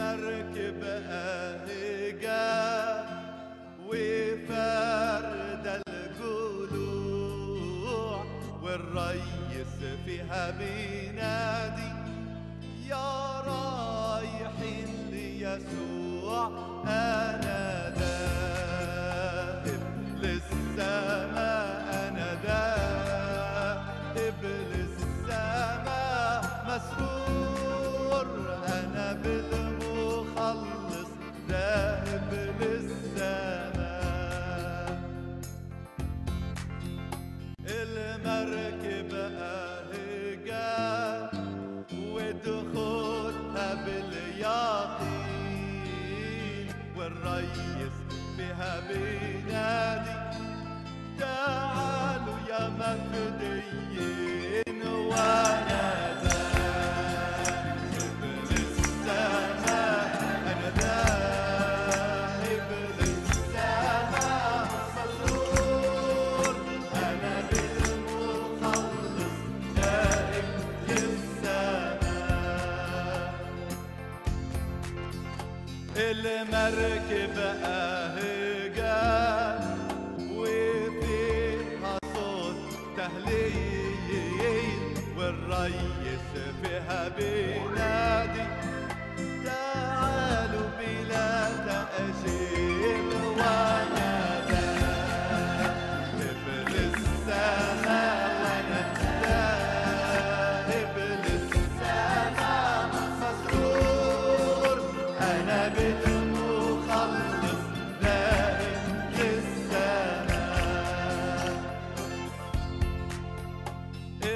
المركب أهجا وفرد الجلوع والريس فيها بينادي يا رايحين ليسوع أنا والريس فيها بينادي المركب أهجا وفيها صوت تهليل والريس فيها بينادي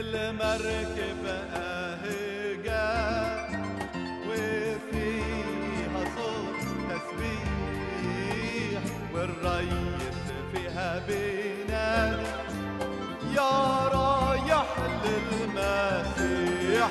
المركب أهجا وفيها صوت تسبيح والريس فيها بينادي يا رايح للمسيح